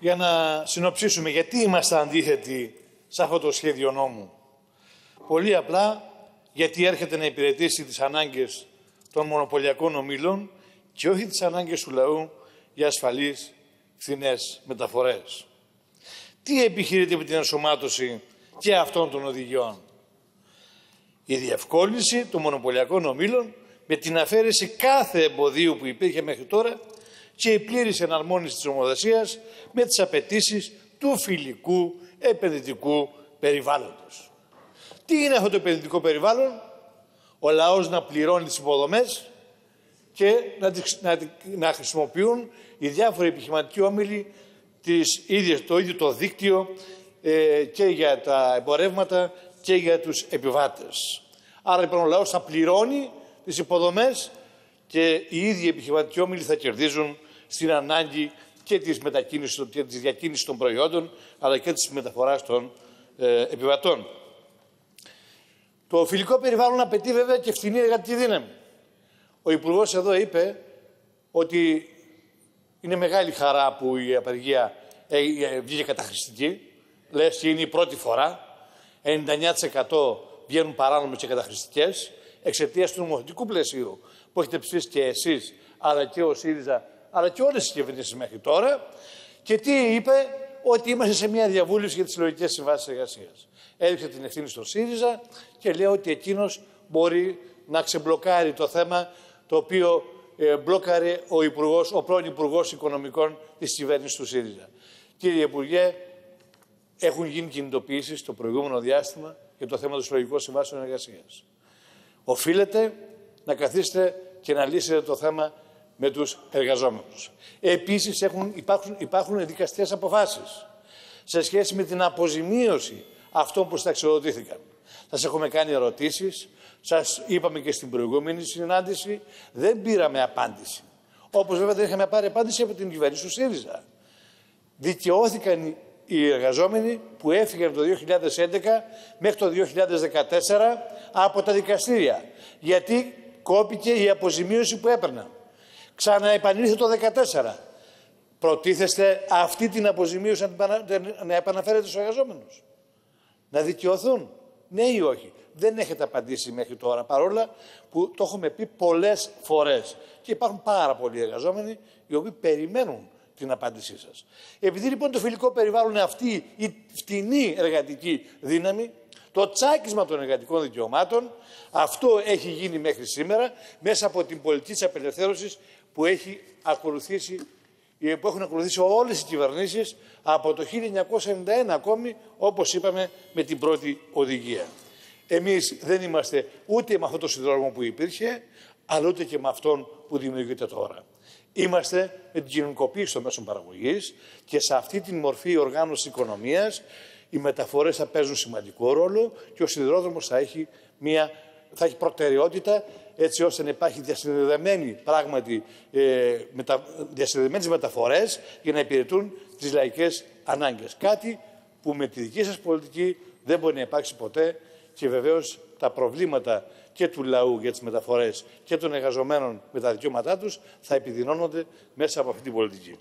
για να συνοψίσουμε γιατί είμαστε αντίθετοι σε αυτό το σχέδιο νόμου. Πολύ απλά γιατί έρχεται να υπηρετήσει τις ανάγκες των μονοπωλιακών ομίλων και όχι τις ανάγκες του λαού για ασφαλείς φθηνές μεταφορές. Τι επιχειρείται με την ενσωμάτωση και αυτών των οδηγιών; Η διευκόλυνση των μονοπωλιακών ομίλων με την αφαίρεση κάθε εμποδίου που υπήρχε μέχρι τώρα και η πλήρης εναρμόνιση της ομοδοσίας με τις απαιτήσεις του φιλικού επενδυτικού περιβάλλοντος. Τι είναι αυτό το επενδυτικό περιβάλλον; Ο λαός να πληρώνει τις υποδομές και να, να, να χρησιμοποιούν οι διάφοροι επιχειρηματικοί όμιλοι τις ίδιες, το ίδιο το δίκτυο ε, και για τα εμπορεύματα και για τους επιβάτες. Άρα λοιπόν ο λαός θα πληρώνει τις υποδομές και οι ίδιοι επιχειρηματικοί όμιλοι θα κερδίζουν στην ανάγκη και της μετακίνησης και της διακίνησης των προϊόντων αλλά και της μεταφοράς των ε, επιβατών. Το φιλικό περιβάλλον απαιτεί βέβαια και φθηνή εργατική δύναμη. Ο Υπουργός εδώ είπε ότι είναι μεγάλη χαρά που η απεργία ε, ε, βγήκε καταχρηστική. Λες και είναι η πρώτη φορά. 99% βγαίνουν παράνομες και καταχρηστικές εξαιτίας του νομοθετικού πλαισίου που έχετε ψήσει και εσείς, αλλά και ο ΣΥΡΙΖΑ, αλλά και όλες οι κυβερνήσεις μέχρι τώρα. Και τι είπε, ότι είμαστε σε μια διαβούλευση για τις συλλογικές συμβάσεις εργασίας. Έδειξε την ευθύνη στον ΣΥΡΙΖΑ και λέει ότι εκείνος μπορεί να ξεμπλοκάρει το θέμα το οποίο ε, μπλόκαρε ο, υπουργός, ο πρώην Υπουργός Οικονομικών της κυβέρνησης του ΣΥΡΙΖΑ. Κύριε Υπουργέ, έχουν γίνει κινητοποιήσεις το προηγούμενο διάστημα για το θέμα των συλλογικών συμβάσεων εργασίας. Οφείλετε να καθίσετε και να λύσετε το θέμα με τους εργαζόμενους. Επίσης υπάρχουν, υπάρχουν δικαστικές αποφάσεις σε σχέση με την αποζημίωση αυτών που σταξιοδοτήθηκαν. Σας έχουμε κάνει ερωτήσεις, σας είπαμε και στην προηγούμενη συνάντηση, δεν πήραμε απάντηση. Όπως βέβαια δεν είχαμε πάρει απάντηση από την κυβέρνηση του ΣΥΡΙΖΑ. Δικαιώθηκαν οι εργαζόμενοι που έφυγαν το 2011 μέχρι το 2014 από τα δικαστήρια. Γιατί κόπηκε η αποζημίωση που έπαιρναν. Ξαναεπανήλθε το 2014. Προτίθεστε αυτή την αποζημίωση να επαναφέρετε στους εργαζόμενους. Να δικαιωθούν. Ναι ή όχι. Δεν έχετε απαντήσει μέχρι τώρα, παρόλα που το έχουμε πει πολλές φορές. Και υπάρχουν πάρα πολλοί εργαζόμενοι οι οποίοι περιμένουν την απάντησή σας. Επειδή λοιπόν το φιλικό περιβάλλον είναι αυτή η φτηνή εργατική δύναμη, το τσάκισμα των εργατικών δικαιωμάτων, αυτό έχει γίνει μέχρι σήμερα μέσα από την πολιτική της απελευθέρωσης που, έχει ακολουθήσει, που έχουν ακολουθήσει όλες οι κυβερνήσεις από το 1991 ακόμη, όπως είπαμε με την πρώτη οδηγία. Εμείς δεν είμαστε ούτε με αυτό το συνδρόμο που υπήρχε, αλλά ούτε και με αυτόν που δημιουργείται τώρα. Είμαστε με την κοινωνικοποίηση των μέσων παραγωγής και σε αυτή τη μορφή οργάνωσης οικονομίας οι μεταφορές θα παίζουν σημαντικό ρόλο και ο σιδηρόδρομος θα έχει, μια, θα έχει προτεραιότητα έτσι ώστε να υπάρχει διασυνδεδεμένη πράγματι ε, μετα, διασυνδεδεμένες μεταφορές για να υπηρετούν τις λαϊκές ανάγκες. Κάτι που με τη δική σας πολιτική δεν μπορεί να υπάρξει ποτέ και βεβαίως τα προβλήματα και του λαού για τις μεταφορές και των εργαζομένων με τα δικαιώματά τους θα επιδεινώνονται μέσα από αυτή την πολιτική.